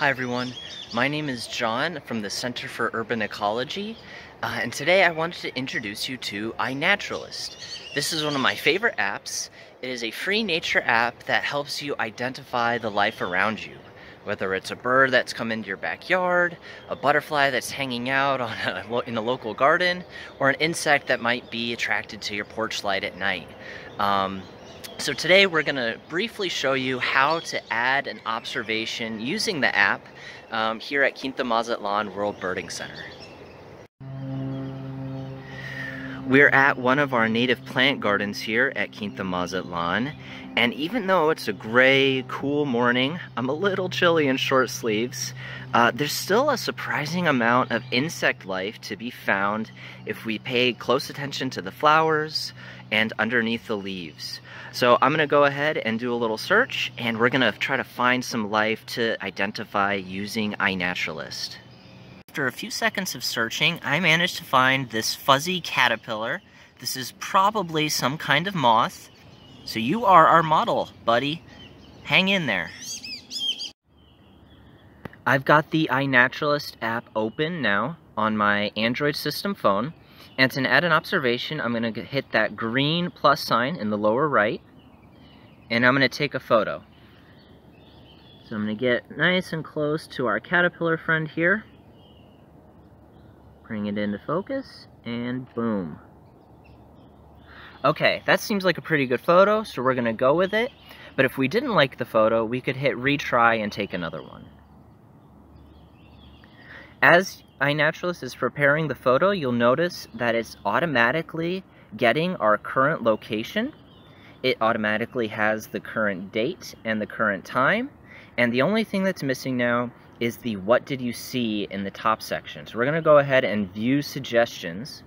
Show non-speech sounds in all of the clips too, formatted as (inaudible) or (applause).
Hi everyone, my name is John from the Center for Urban Ecology, uh, and today I wanted to introduce you to iNaturalist. This is one of my favorite apps. It is a free nature app that helps you identify the life around you. Whether it's a bird that's come into your backyard, a butterfly that's hanging out on a, (laughs) in a local garden, or an insect that might be attracted to your porch light at night. Um, so today we're going to briefly show you how to add an observation using the app um, here at Quinta Mazatlan World Birding Center. We're at one of our native plant gardens here at Quinta Mazatlan and even though it's a gray, cool morning, I'm a little chilly in short sleeves, uh, there's still a surprising amount of insect life to be found if we pay close attention to the flowers and underneath the leaves. So I'm gonna go ahead and do a little search and we're gonna try to find some life to identify using iNaturalist. After a few seconds of searching, I managed to find this fuzzy caterpillar. This is probably some kind of moth. So you are our model, buddy. Hang in there. I've got the iNaturalist app open now on my Android system phone. And to add an observation, I'm going to hit that green plus sign in the lower right. And I'm going to take a photo. So I'm going to get nice and close to our caterpillar friend here. Bring it into focus, and boom. Okay, that seems like a pretty good photo, so we're going to go with it. But if we didn't like the photo, we could hit retry and take another one. As iNaturalist is preparing the photo, you'll notice that it's automatically getting our current location. It automatically has the current date and the current time. And the only thing that's missing now is the what did you see in the top section. So we're going to go ahead and view suggestions.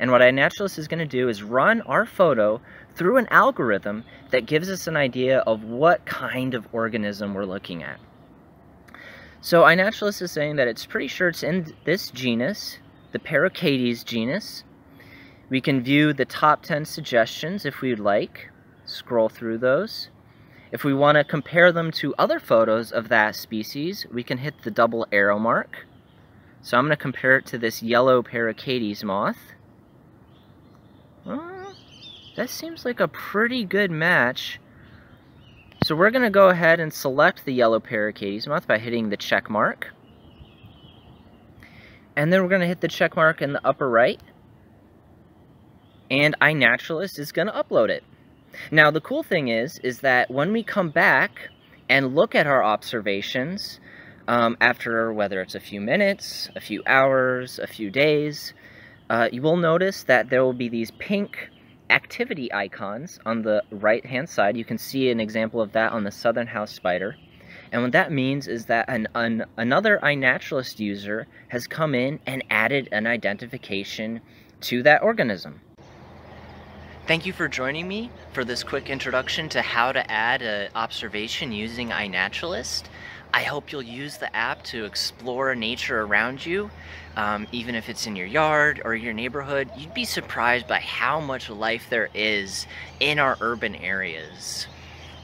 And what iNaturalist is going to do is run our photo through an algorithm that gives us an idea of what kind of organism we're looking at. So iNaturalist is saying that it's pretty sure it's in this genus, the Paracades genus. We can view the top 10 suggestions if we'd like, scroll through those. If we want to compare them to other photos of that species, we can hit the double arrow mark. So I'm going to compare it to this yellow Paracades moth. That seems like a pretty good match so we're going to go ahead and select the yellow Paracades moth by hitting the check mark. And then we're going to hit the check mark in the upper right. And iNaturalist is going to upload it. Now the cool thing is, is that when we come back and look at our observations, um, after whether it's a few minutes, a few hours, a few days, uh, you will notice that there will be these pink activity icons on the right hand side. You can see an example of that on the southern house spider. And what that means is that an, an, another iNaturalist user has come in and added an identification to that organism. Thank you for joining me for this quick introduction to how to add an observation using iNaturalist. I hope you'll use the app to explore nature around you, um, even if it's in your yard or your neighborhood. You'd be surprised by how much life there is in our urban areas.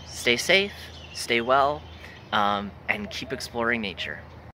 Stay safe, stay well, um, and keep exploring nature.